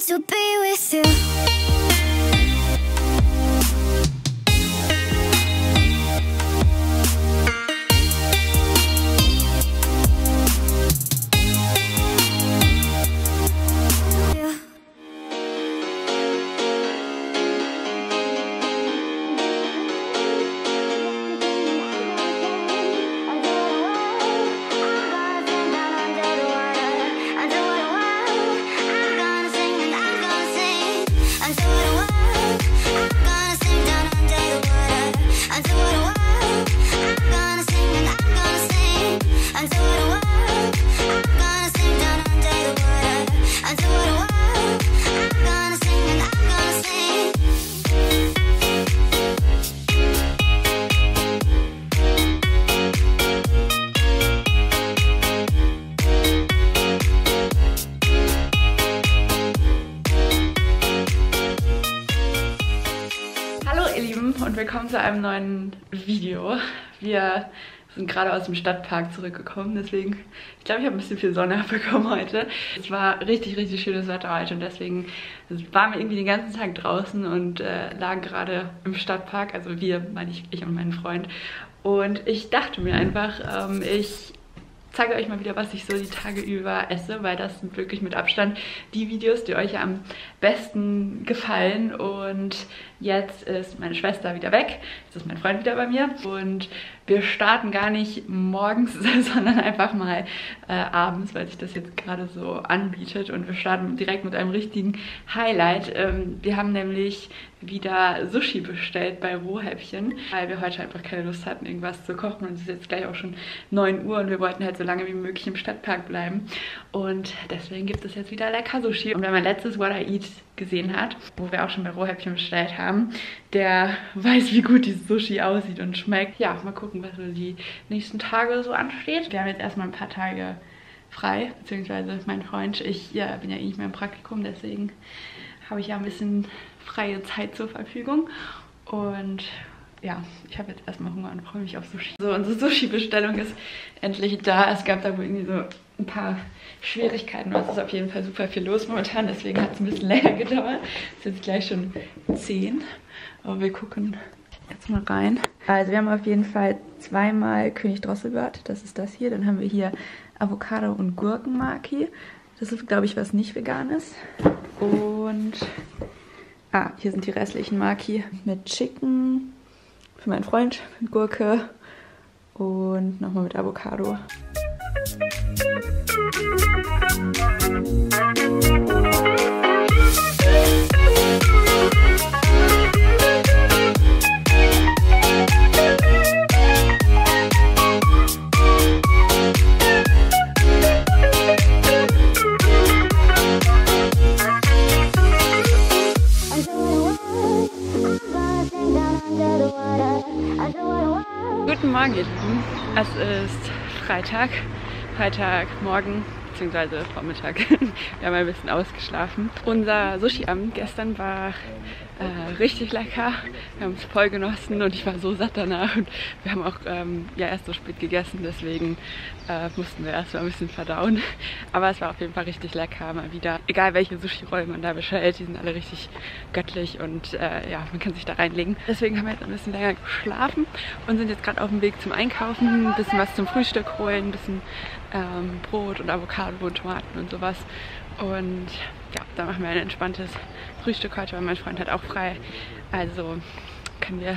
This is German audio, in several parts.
to be with you. Neuen Video. Wir sind gerade aus dem Stadtpark zurückgekommen, deswegen, ich glaube, ich habe ein bisschen viel Sonne abbekommen heute. Es war richtig, richtig schönes Wetter heute und deswegen waren wir irgendwie den ganzen Tag draußen und äh, lagen gerade im Stadtpark, also wir, meine ich, ich und mein Freund. Und ich dachte mir einfach, ähm, ich zeige euch mal wieder, was ich so die Tage über esse, weil das sind wirklich mit Abstand die Videos, die euch am besten gefallen. Und jetzt ist meine Schwester wieder weg, jetzt ist mein Freund wieder bei mir. Und wir starten gar nicht morgens, sondern einfach mal äh, abends, weil sich das jetzt gerade so anbietet. Und wir starten direkt mit einem richtigen Highlight. Ähm, wir haben nämlich wieder Sushi bestellt bei Rohhäppchen, weil wir heute einfach keine Lust hatten, irgendwas zu kochen. Und es ist jetzt gleich auch schon 9 Uhr und wir wollten halt so lange wie möglich im Stadtpark bleiben. Und deswegen gibt es jetzt wieder lecker Sushi. Und wer mein letztes What I Eat gesehen hat, wo wir auch schon bei Rohhäppchen bestellt haben, der weiß, wie gut dieses Sushi aussieht und schmeckt. Ja, mal gucken, so die nächsten Tage so ansteht. Wir haben jetzt erstmal ein paar Tage frei, beziehungsweise mein Freund, ich ja, bin ja eh nicht mehr im Praktikum, deswegen habe ich ja ein bisschen freie Zeit zur Verfügung und ja, ich habe jetzt erstmal Hunger und freue mich auf Sushi. So, unsere Sushi-Bestellung ist endlich da. Es gab da wohl irgendwie so ein paar Schwierigkeiten, aber es ist auf jeden Fall super viel los momentan, deswegen hat es ein bisschen länger gedauert. Es ist jetzt gleich schon 10, aber wir gucken jetzt mal rein. Also wir haben auf jeden Fall zweimal König Drosselbart, das ist das hier. Dann haben wir hier Avocado und Gurkenmaki. Das ist, glaube ich, was nicht vegan ist. Und ah, hier sind die restlichen Maki mit Chicken für meinen Freund, mit Gurke und nochmal mit Avocado. Morgen, ihr Lieben. Es ist Freitag, Freitagmorgen bzw. Vormittag. Wir haben ein bisschen ausgeschlafen. Unser Sushi-Abend gestern war äh, richtig lecker. Wir haben es voll genossen und ich war so satt danach. Und wir haben auch ähm, ja erst so spät gegessen, deswegen äh, mussten wir erst mal ein bisschen verdauen. Aber es war auf jeden Fall richtig lecker mal wieder. Egal welche Sushi-Rollen man da bestellt, die sind alle richtig göttlich und äh, ja, man kann sich da reinlegen. Deswegen haben wir jetzt ein bisschen länger geschlafen und sind jetzt gerade auf dem Weg zum Einkaufen, ein bisschen was zum Frühstück holen, ein bisschen ähm, Brot und Avocado und Tomaten und sowas. Und ja, dann machen wir ein entspanntes Frühstück heute, weil mein Freund hat auch frei. Also können wir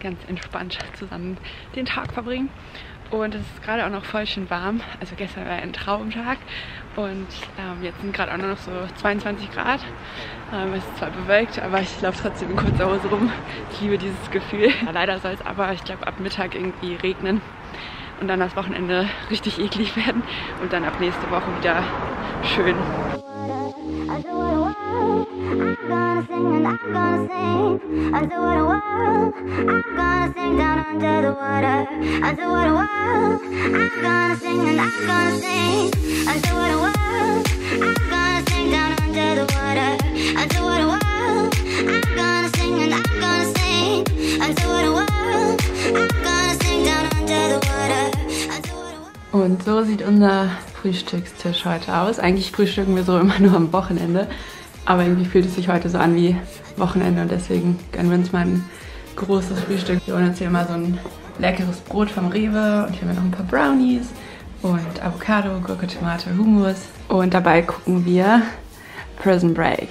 ganz entspannt zusammen den Tag verbringen. Und es ist gerade auch noch voll schön warm. Also gestern war ein Traumtag und ähm, jetzt sind gerade auch nur noch so 22 Grad. Ähm, es ist zwar bewölkt, aber ich laufe trotzdem in kurzer Hose rum. Ich liebe dieses Gefühl. Leider soll es aber, ich glaube, ab Mittag irgendwie regnen und dann das Wochenende richtig eklig werden und dann ab nächste Woche wieder schön. Want. I'm gonna Und so sieht unser Frühstückstisch heute aus. Eigentlich frühstücken wir so immer nur am Wochenende. Aber irgendwie fühlt es sich heute so an wie Wochenende und deswegen gönnen wir uns mal ein großes Frühstück. Wir holen uns hier immer so ein leckeres Brot vom Rewe und hier haben wir noch ein paar Brownies und Avocado, Gurke, Tomate, Hummus. Und dabei gucken wir Prison Break.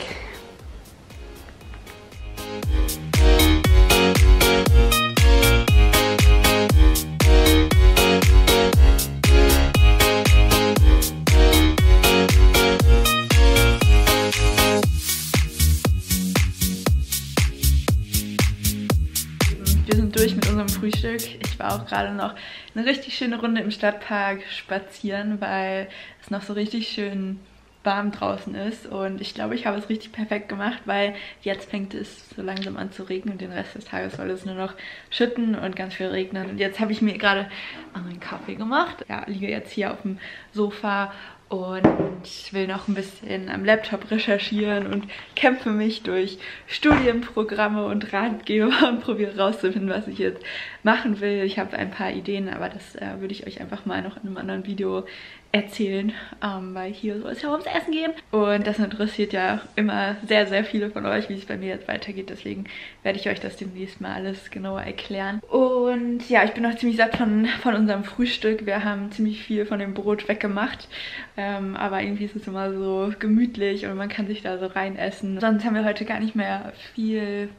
Frühstück. Ich war auch gerade noch eine richtig schöne Runde im Stadtpark spazieren, weil es noch so richtig schön warm draußen ist und ich glaube, ich habe es richtig perfekt gemacht, weil jetzt fängt es so langsam an zu regnen und den Rest des Tages soll es nur noch schütten und ganz viel regnen. Und jetzt habe ich mir gerade einen Kaffee gemacht. Ja, liege jetzt hier auf dem Sofa und will noch ein bisschen am Laptop recherchieren und kämpfe mich durch Studienprogramme und Ratgeber und probiere rauszufinden, was ich jetzt machen will. Ich habe ein paar Ideen, aber das äh, würde ich euch einfach mal noch in einem anderen Video erzählen, ähm, weil hier soll es ja ums Essen gehen. Und das interessiert ja immer sehr, sehr viele von euch, wie es bei mir jetzt weitergeht. Deswegen werde ich euch das demnächst mal alles genauer erklären. Und ja, ich bin noch ziemlich satt von, von unserem Frühstück. Wir haben ziemlich viel von dem Brot weggemacht. Ähm, aber irgendwie ist es immer so gemütlich und man kann sich da so rein essen. Sonst haben wir heute gar nicht mehr viel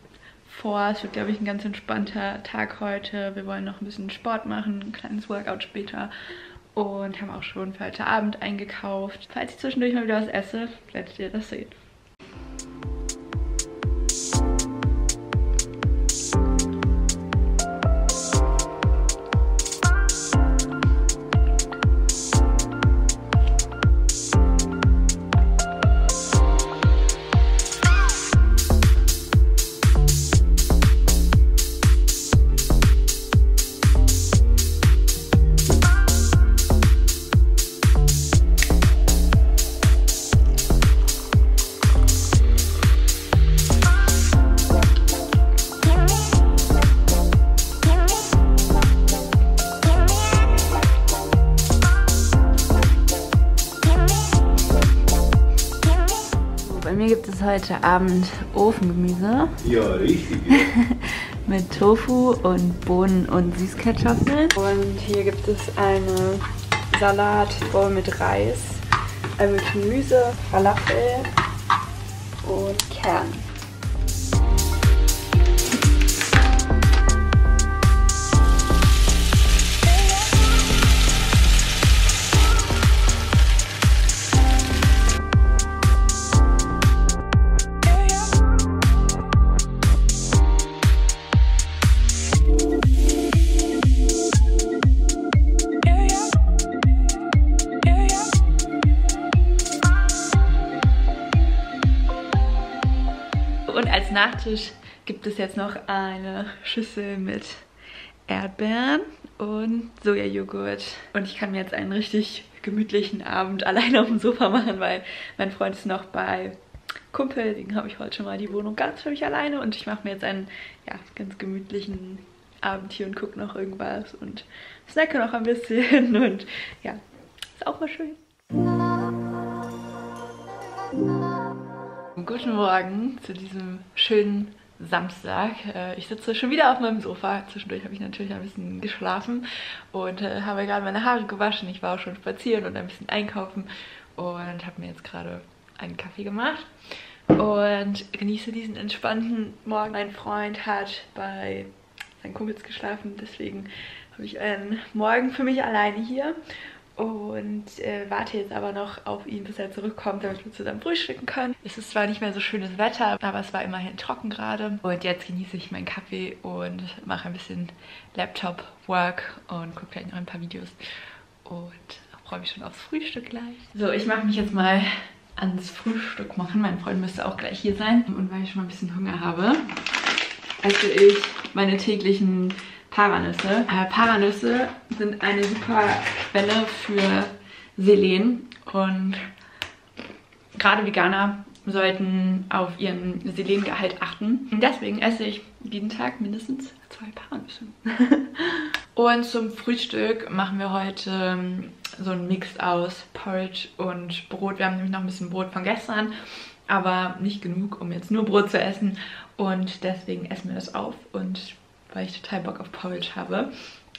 vor. Es wird, glaube ich, ein ganz entspannter Tag heute. Wir wollen noch ein bisschen Sport machen, ein kleines Workout später und haben auch schon für heute Abend eingekauft. Falls ich zwischendurch mal wieder was esse, werdet ihr das sehen. Gibt es heute Abend Ofengemüse. Ja, richtig. mit Tofu und Bohnen und Süßkartoffeln. Und hier gibt es eine Salatbowl mit Reis, ein mit Gemüse, Falafel und Kern. Nachtisch gibt es jetzt noch eine Schüssel mit Erdbeeren und Sojajoghurt. Und ich kann mir jetzt einen richtig gemütlichen Abend alleine auf dem Sofa machen, weil mein Freund ist noch bei Kumpel. Den habe ich heute schon mal die Wohnung ganz für mich alleine. Und ich mache mir jetzt einen ja, ganz gemütlichen Abend hier und gucke noch irgendwas und snacke noch ein bisschen. Und ja, ist auch mal schön. Guten Morgen zu diesem schönen Samstag. Äh, Ich sitze schon wieder auf meinem Sofa. Zwischendurch habe ich natürlich ein bisschen geschlafen und äh, habe gerade meine Haare gewaschen. Ich war auch schon spazieren und ein bisschen einkaufen und habe mir jetzt gerade einen Kaffee gemacht und genieße diesen entspannten Morgen. Mein Freund hat bei seinen Kumpels geschlafen, deswegen habe ich einen Morgen für mich alleine hier und äh, warte jetzt aber noch auf ihn, bis er zurückkommt, damit wir zusammen frühstücken können. Es ist zwar nicht mehr so schönes Wetter, aber es war immerhin trocken gerade. Und jetzt genieße ich meinen Kaffee und mache ein bisschen Laptop-Work und gucke gleich noch ein paar Videos. Und freue mich schon aufs Frühstück gleich. So, ich mache mich jetzt mal ans Frühstück machen. Mein Freund müsste auch gleich hier sein. Und weil ich schon mal ein bisschen Hunger habe, esse ich meine täglichen Paranüsse. Äh, Paranüsse sind eine super Quelle für Selen und gerade Veganer sollten auf ihren Selengehalt achten. Und deswegen esse ich jeden Tag mindestens zwei Paranüsse. und zum Frühstück machen wir heute ähm, so einen Mix aus Porridge und Brot. Wir haben nämlich noch ein bisschen Brot von gestern aber nicht genug, um jetzt nur Brot zu essen. Und deswegen essen wir das auf. Und weil ich total Bock auf Porridge habe,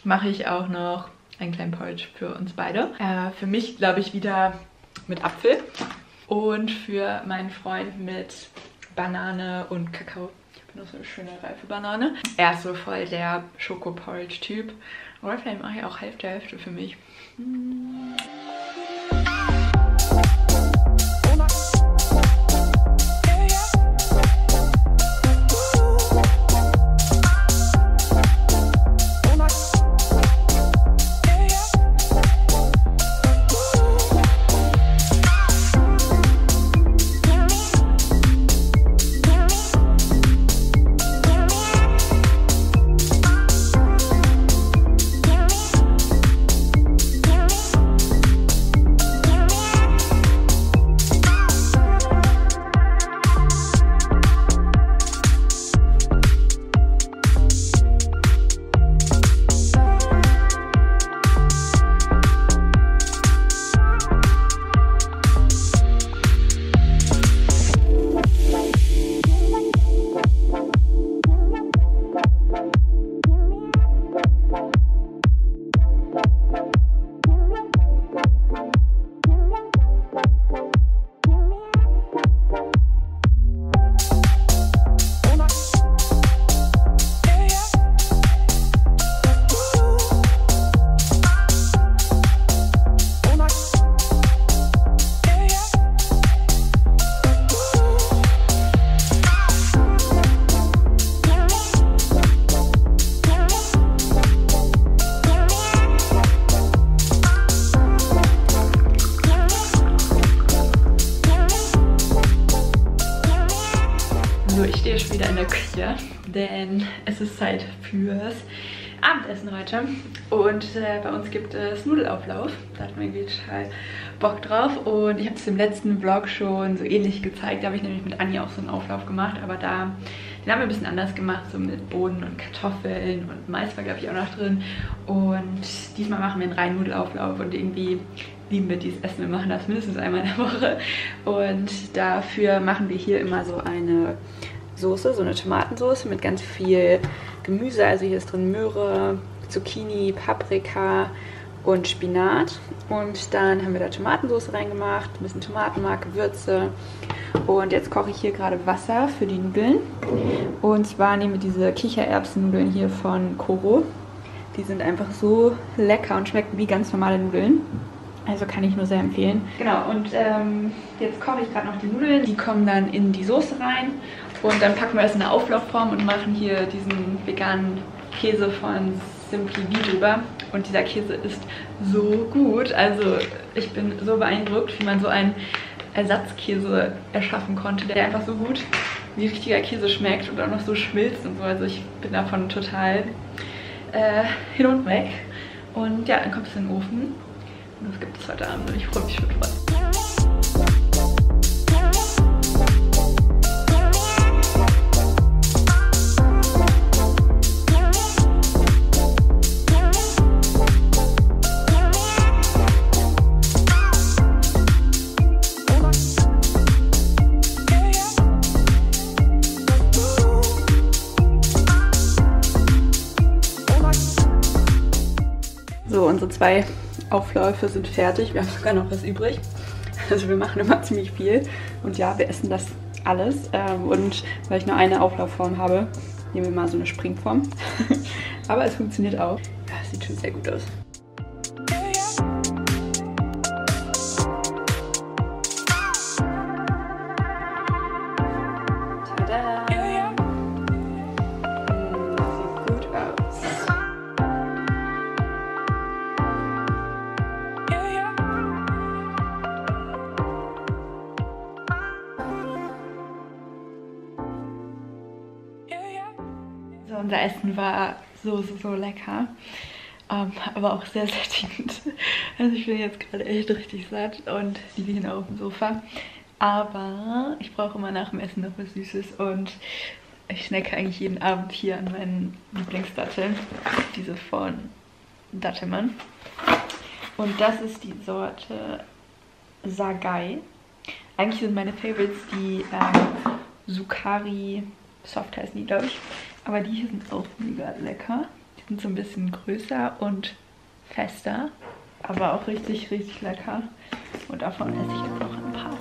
mache ich auch noch einen kleinen Porridge für uns beide. Äh, für mich glaube ich wieder mit Apfel und für meinen Freund mit Banane und Kakao. Ich habe noch so eine schöne reife Banane. Er ist so voll der Schoko-Porridge-Typ. Oder vielleicht mache ich auch Hälfte, Hälfte für mich. Mm. denn es ist Zeit fürs Abendessen heute. Und äh, bei uns gibt es Nudelauflauf. Da hat man irgendwie total Bock drauf. Und ich habe es im letzten Vlog schon so ähnlich gezeigt. Da habe ich nämlich mit Anja auch so einen Auflauf gemacht. Aber da, den haben wir ein bisschen anders gemacht. So mit Bohnen und Kartoffeln und Mais war, glaube ich, auch noch drin. Und diesmal machen wir einen reinen Nudelauflauf. Und irgendwie lieben wir dieses Essen. Wir machen das mindestens einmal in der Woche. Und dafür machen wir hier immer so eine Soße, so eine Tomatensoße mit ganz viel Gemüse. Also hier ist drin Möhre, Zucchini, Paprika und Spinat. Und dann haben wir da Tomatensauce reingemacht, ein bisschen Tomatenmark, Gewürze. Und jetzt koche ich hier gerade Wasser für die Nudeln. Und zwar nehme ich diese Kichererbsennudeln hier von Koro. Die sind einfach so lecker und schmecken wie ganz normale Nudeln. Also kann ich nur sehr empfehlen. Genau, und ähm, jetzt koche ich gerade noch die Nudeln. Die kommen dann in die Soße rein. Und dann packen wir das in eine Auflaufform und machen hier diesen veganen Käse von Simply Bee drüber. Und dieser Käse ist so gut. Also ich bin so beeindruckt, wie man so einen Ersatzkäse erschaffen konnte, der einfach so gut wie richtiger Käse schmeckt und auch noch so schmilzt und so. Also ich bin davon total äh, hin und weg. Und ja, dann kommt es in den Ofen. Und das gibt es heute Abend und ich freue mich schon drauf. Zwei Aufläufe sind fertig. Wir haben sogar noch was übrig. Also wir machen immer ziemlich viel. Und ja, wir essen das alles. Ähm, und weil ich nur eine Auflaufform habe, nehmen wir mal so eine Springform. Aber es funktioniert auch. Ja, sieht schon sehr gut aus. Unser Essen war so, so, so lecker. Um, ähm, aber auch sehr sättigend. Also ich bin jetzt gerade echt richtig satt und liege hier auf dem Sofa. Aber ich brauche immer nach dem Essen noch was Süßes und ich snacke eigentlich jeden Abend hier an meinen Lieblingsdatteln. Diese von Dattelmann. Und das ist die Sorte Sagai. Eigentlich sind meine Favorites die ähm, Sukari Soft heißen die, glaube ich. Aber die hier sind auch mega lecker. Die sind so ein bisschen größer und fester. Aber auch richtig, richtig lecker. Und davon esse ich jetzt noch ein paar.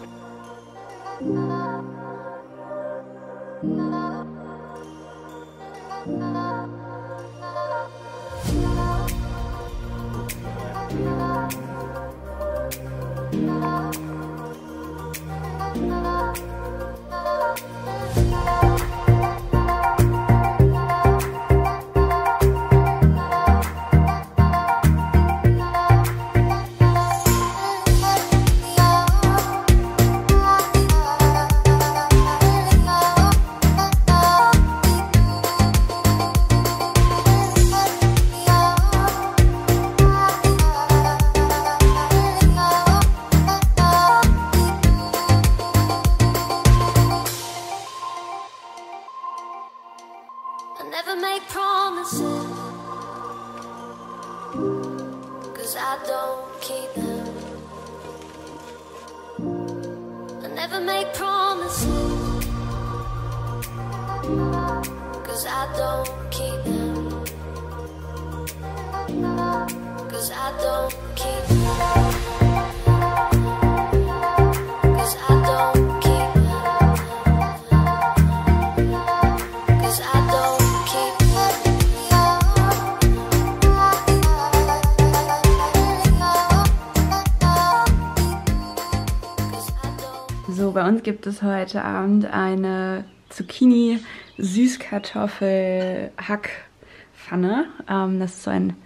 Gibt es heute Abend eine Zucchini-Süßkartoffel-Hackpfanne. Ähm, das ist so ein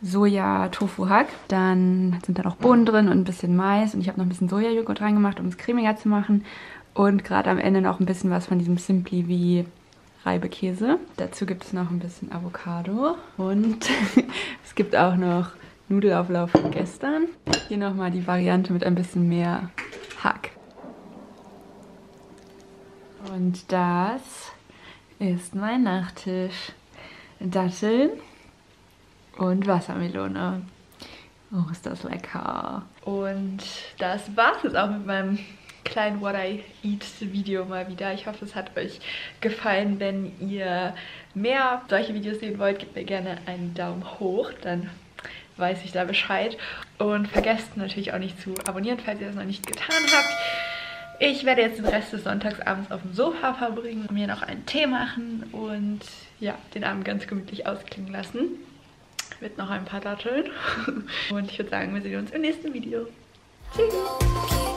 Soja-Tofu-Hack. Dann sind da noch Bohnen drin und ein bisschen Mais. Und ich habe noch ein bisschen Sojajoghurt reingemacht, um es cremiger zu machen. Und gerade am Ende noch ein bisschen was von diesem Simply wie Reibekäse. Dazu gibt es noch ein bisschen Avocado. Und es gibt auch noch Nudelauflauf von gestern. Hier nochmal die Variante mit ein bisschen mehr Und das ist mein Nachtisch. Datteln und Wassermelone. Oh, ist das lecker. Und das war's jetzt auch mit meinem kleinen What I Eat Video mal wieder. Ich hoffe, es hat euch gefallen. Wenn ihr mehr solche Videos sehen wollt, gebt mir gerne einen Daumen hoch. Dann weiß ich da Bescheid. Und vergesst natürlich auch nicht zu abonnieren, falls ihr das noch nicht getan habt. Ich werde jetzt den Rest des Sonntagsabends auf dem Sofa verbringen, mir noch einen Tee machen und ja, den Abend ganz gemütlich ausklingen lassen. Mit noch ein paar Datteln. Und ich würde sagen, wir sehen uns im nächsten Video. Tschüss!